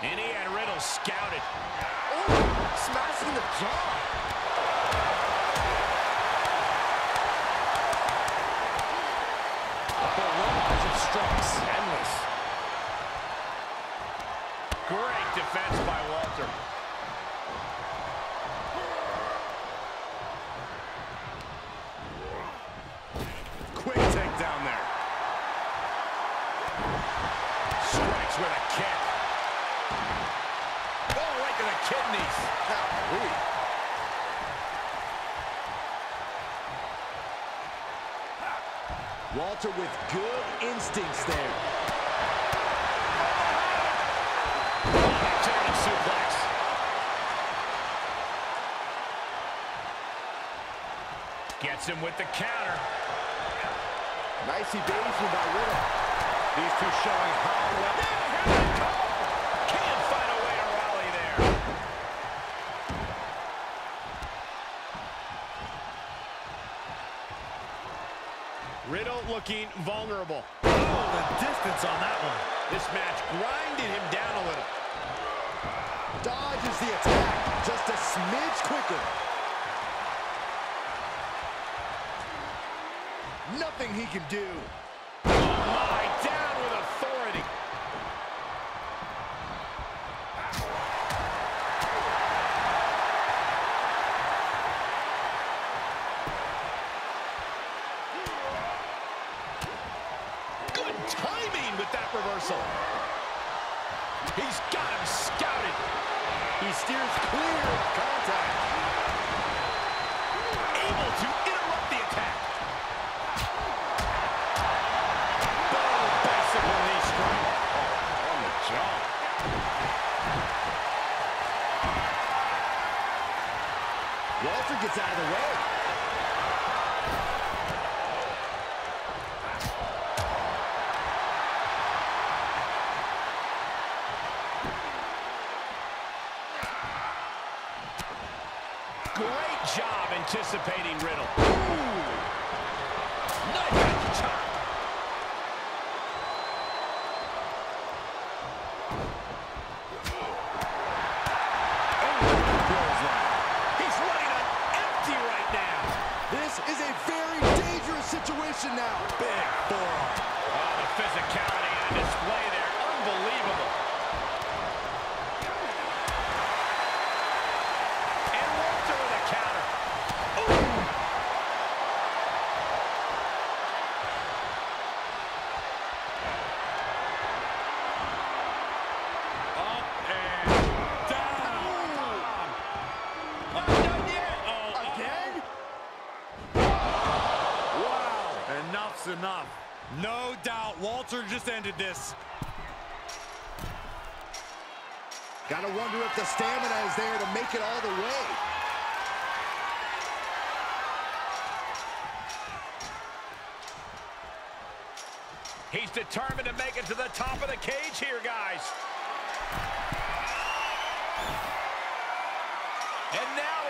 And he had Riddle scouted. Oh, smashing the jaw. Barrage of strikes. Walter with good instincts there. Suplex. Gets him with the counter. Nice evasion by Riddle. These two showing how well. Can't find a way to rally there. Riddle looking vulnerable. Oh, the distance on that one. This match grinded him down a little. Dodges the attack just a smidge quicker. Nothing he can do. My, down with authority. Good timing with that reversal. He's got him scouted. He steers clear of contact. Able to interrupt the attack. Boom, bicycle knee strike. On the jaw. Walter gets out of the way. Anticipating Riddle. Knife chop. He's running on empty right now. This is a very dangerous situation now. Big forearm. Oh, the physicality on display there. Unbelievable. And Walter with a counter. Ooh. Up and down. Not done yet. Oh, Again? Wow. Enough's enough. No doubt Walter just ended this. Gotta wonder if the stamina is there to make it all the way. He's determined to make it to the top of the cage here, guys.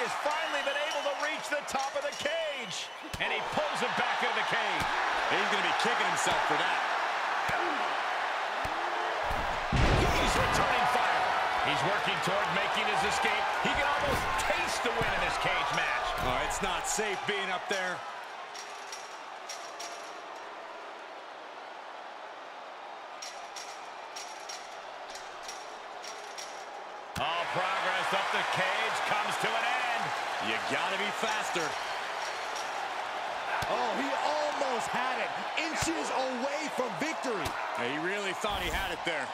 Has finally been able to reach the top of the cage. And he pulls him back into the cage. He's going to be kicking himself for that. He's returning fire. He's working toward making his escape. He can almost taste the win in this cage match. Oh, it's not safe being up there. All progress up the cage comes to an end. You gotta be faster. Oh, he almost had it. Inches away from victory. He really thought he had it there.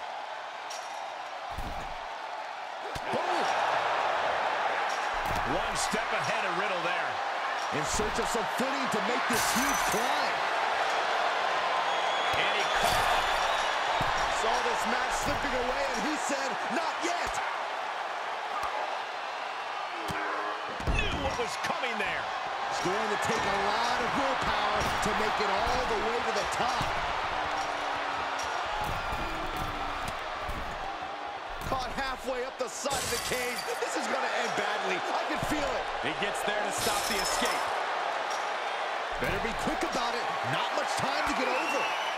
Boom! One step ahead of Riddle there. In search of some footing to make this huge climb. And he caught Saw this match slipping away and he said, not yet. Was coming there. It's going to take a lot of willpower to make it all the way to the top. Caught halfway up the side of the cage. This is going to end badly. I can feel it. He gets there to stop the escape. Better be quick about it. Not much time to get over.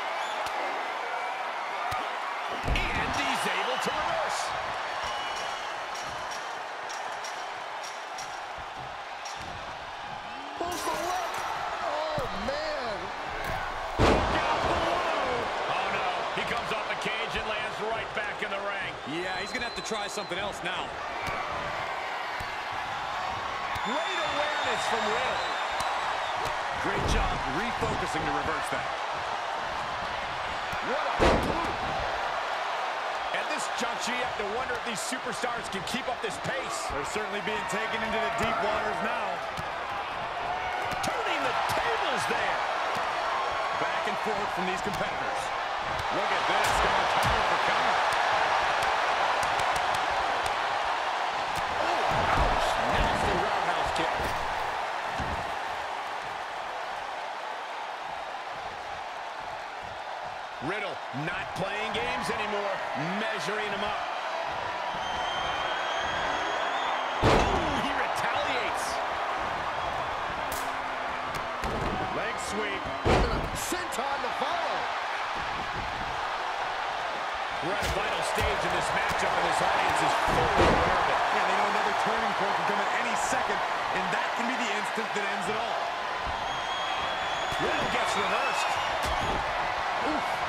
Something else now. Great awareness from Riddle. Great job refocusing to reverse that. What a boot. At this juncture, you have to wonder if these superstars can keep up this pace. They're certainly being taken into the deep waters now. Turning the tables there. Back and forth from these competitors. Look at this, going counter for counter. Riddle not playing games anymore, measuring him up. Ooh, he retaliates. Leg sweep. Senton to follow. We're at a vital stage in this matchup, and this audience is fully aware of it. Yeah, they know another turning point can come at any second, and that can be the instant that ends it all. Riddle gets reversed. Fierce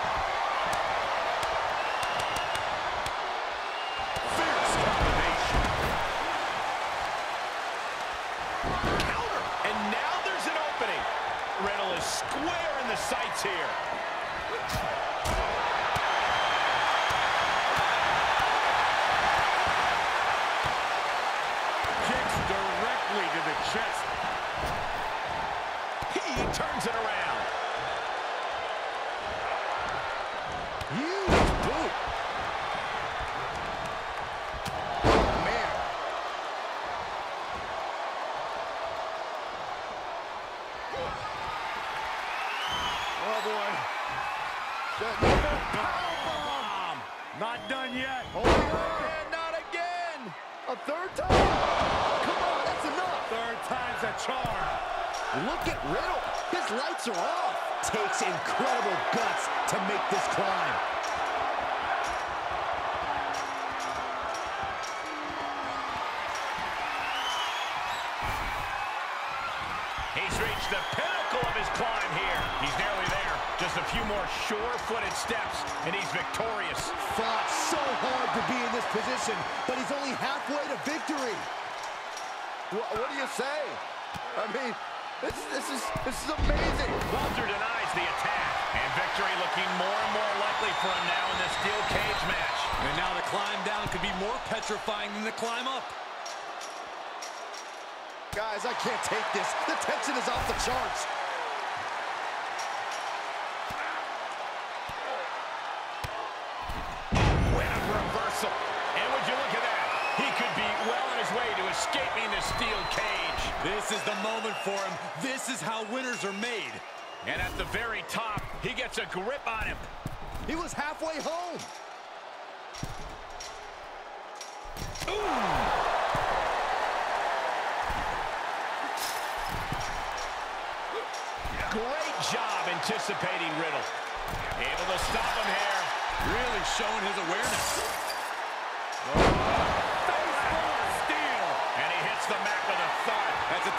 sights here. Not done yet. Oh, man, not again. A third time. Come on, that's enough. Third time's a charm. Look at Riddle. His lights are off. Takes incredible guts to make this climb. More sure-footed steps, and he's victorious. Fought so hard to be in this position, but he's only halfway to victory. What, what do you say? I mean, this, this is this is amazing. Walter denies the attack, and victory looking more and more likely for him now in this steel cage match. And now the climb down could be more petrifying than the climb up. Guys, I can't take this. The tension is off the charts. What a reversal. And would you look at that? He could be well on his way to escaping the steel cage. This is the moment for him. This is how winners are made. And at the very top, he gets a grip on him. He was halfway home. Great job anticipating Riddle. Able to stop him here. Really showing his awareness.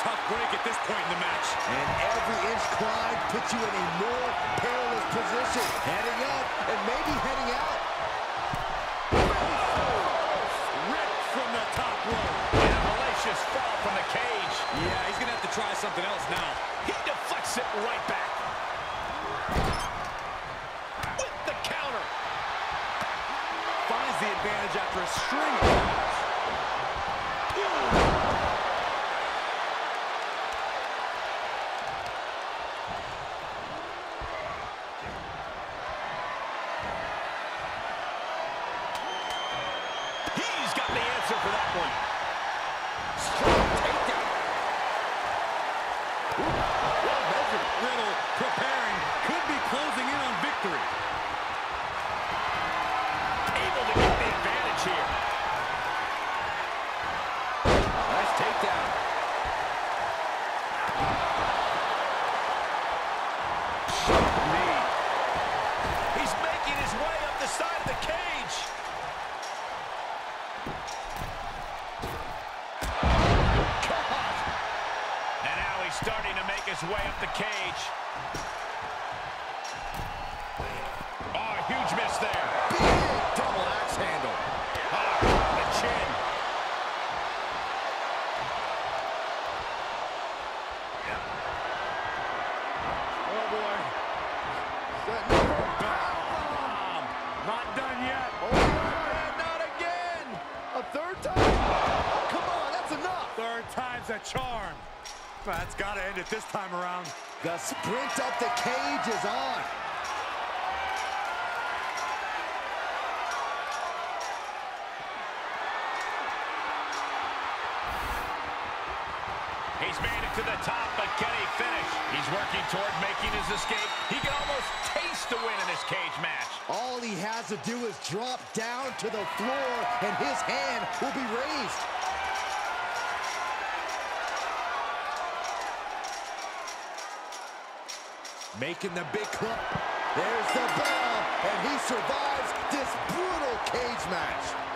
Tough break at this point in the match. And every inch climb puts you in a more perilous position. Heading up and maybe heading out. Ripped from the top rope. And a hellacious fall from the cage. Yeah, he's going to have to try something else now. He deflects it right back. With the counter. Finds the advantage after a string of his way up the cage. Oh, huge miss there. Double axe handle. Oh, the chin. Oh, boy. That bomb. Not done yet. Oh, and not again. A third time. Come on, that's enough. Third time's a charm got to end it this time around. The sprint up the cage is on. He's made it to the top, but can he finish? He's working toward making his escape. He can almost taste the win in this cage match. All he has to do is drop down to the floor, and his hand will be raised. Making the big club. There's the bell, and he survives this brutal cage match.